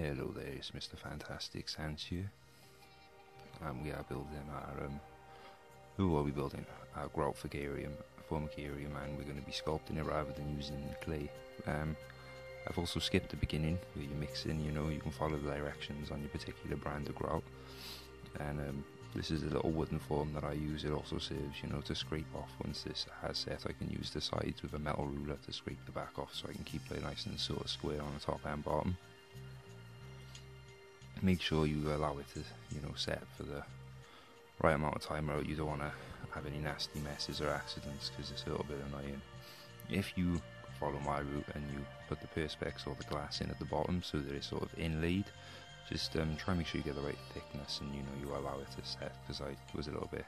Hello there, it's Mr. Fantastics Ants here. And we are building our, um, who are we building? Our grout Fugarium, Formicarium, and we're going to be sculpting it rather than using clay. Um, I've also skipped the beginning where you mix in, you know, you can follow the directions on your particular brand of grout. And um, this is a little wooden form that I use. It also serves, you know, to scrape off once this has set. I can use the sides with a metal ruler to scrape the back off so I can keep it nice and sort of square on the top and bottom make sure you allow it to, you know, set for the right amount of time or you don't want to have any nasty messes or accidents because it's a little bit annoying. If you follow my route and you put the perspex or the glass in at the bottom so that it's sort of inlaid, just um, try and make sure you get the right thickness and you know you allow it to set because I was a little bit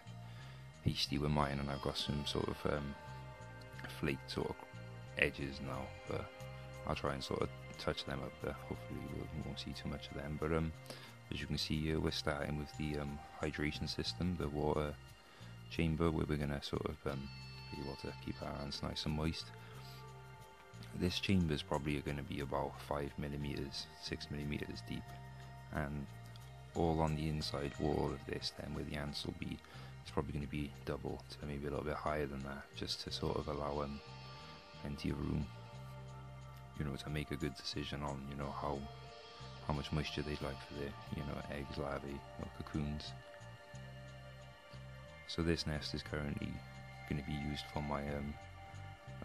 hasty with mine and I've got some sort of um, flaked sort of edges now but I'll try and sort of touch them up there. Hopefully we won't see too much of them. But um, as you can see, uh, we're starting with the um, hydration system, the water chamber, where we're going to sort of um, be able to keep our hands nice and moist. This chamber is probably going to be about 5 millimeters, 6 millimeters deep, and all on the inside wall of this, then where the ants will be, it's probably going to be double to maybe a little bit higher than that, just to sort of allow um, plenty of room you know, to make a good decision on, you know, how how much moisture they'd like for their, you know, eggs, larvae, or cocoons. So this nest is currently going to be used for my um,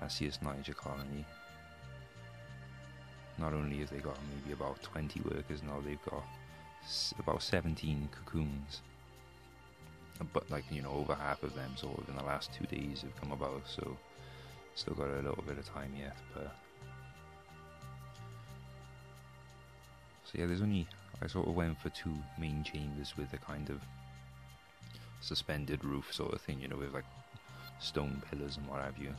Lasius niger colony. Not only have they got maybe about 20 workers now, they've got about 17 cocoons. But like, you know, over half of them sort of in the last two days have come about, so still got a little bit of time yet, but Yeah, there's only I sort of went for two main chambers with a kind of suspended roof sort of thing, you know, with like stone pillars and what have you.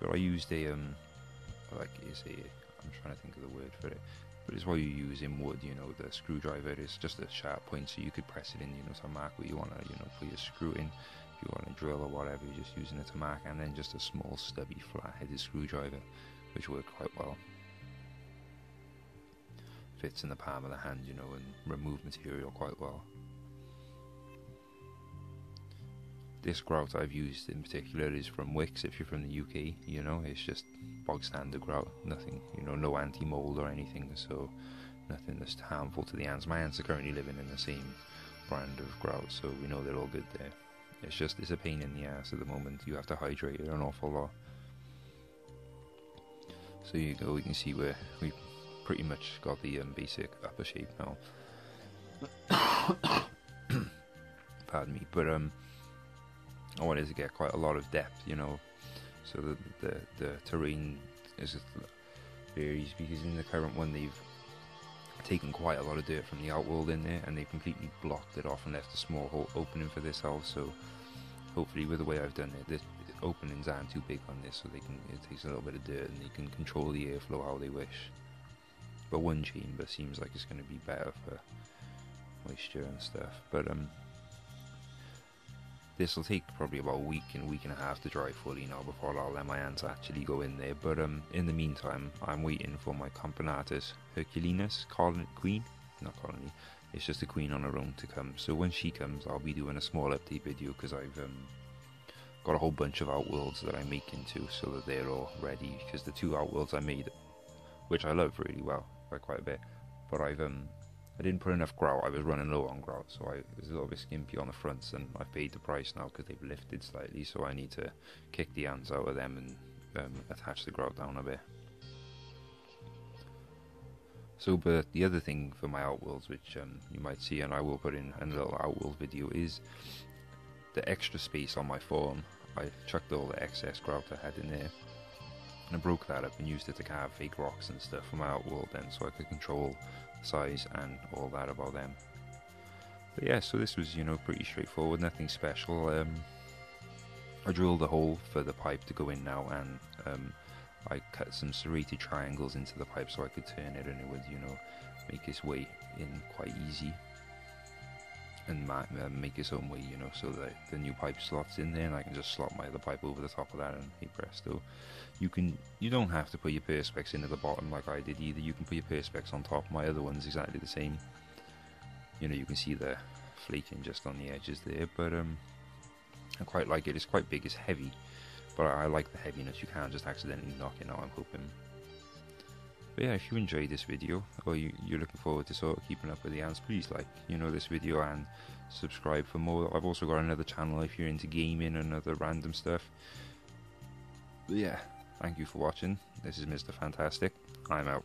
But I used a um like is a I'm trying to think of the word for it. But it's what you use in wood, you know, the screwdriver is just a sharp point so you could press it in, you know, to mark where you wanna, you know, put your screw in. If you want to drill or whatever, you're just using it to mark and then just a small stubby flat headed screwdriver, which worked quite well fits in the palm of the hand, you know, and remove material quite well. This grout I've used in particular is from Wickes. if you're from the UK, you know, it's just bog standard grout, nothing, you know, no anti-mold or anything, so nothing that's harmful to the ants. My ants are currently living in the same brand of grout, so we know they're all good there. It's just, it's a pain in the ass at the moment, you have to hydrate it an awful lot. So you go, we can see where we pretty much got the um, basic upper shape now. Pardon me, but um, I wanted to get quite a lot of depth, you know, so the the, the terrain is varies because in the current one they've taken quite a lot of dirt from the outworld in there and they've completely blocked it off and left a small hole opening for this house. So hopefully, with the way I've done it, the openings aren't too big on this, so they can it takes a little bit of dirt and they can control the airflow how they wish. But one chamber seems like it's going to be better for moisture and stuff. But um, this will take probably about a week and a week and a half to dry fully now before I'll let my ants actually go in there. But um, in the meantime, I'm waiting for my Camponotus Herculeanus colony, queen, not colony. It's just a queen on her own to come. So when she comes, I'll be doing a small update video because I've um, got a whole bunch of outworlds that I'm making too, so that they're all ready. Because the two outworlds I made, which I love really well, by quite a bit. But I've um, I didn't put enough grout. I was running low on grout, so I was a little bit skimpy on the fronts, and I've paid the price now because they've lifted slightly. So I need to kick the ants out of them and um, attach the grout down a bit. So, but the other thing for my outworlds, which um, you might see, and I will put in a little outworld video, is the extra space on my form. I chucked all the excess grout I had in there and I broke that up and used it to carve fake rocks and stuff from my outworld then so I could control size and all that about them. But yeah, so this was, you know, pretty straightforward, nothing special. Um, I drilled a hole for the pipe to go in now and um, I cut some serrated triangles into the pipe so I could turn it and it would, you know, make its way in quite easy. And ma- uh, make its own way, you know, so that the new pipe slots in there, and I can just slot my other pipe over the top of that, and hey presto. You can, you don't have to put your perspex in at the bottom like I did either. You can put your perspex on top. My other one's exactly the same. You know, you can see the flaking just on the edges there, but um, I quite like it. It's quite big, it's heavy, but I, I like the heaviness. You can't just accidentally knock it out. I'm hoping. But yeah, if you enjoyed this video or you, you're looking forward to sort of keeping up with the ants, please like, you know, this video and subscribe for more. I've also got another channel if you're into gaming and other random stuff. But yeah, thank you for watching. This is Mr. Fantastic. I'm out.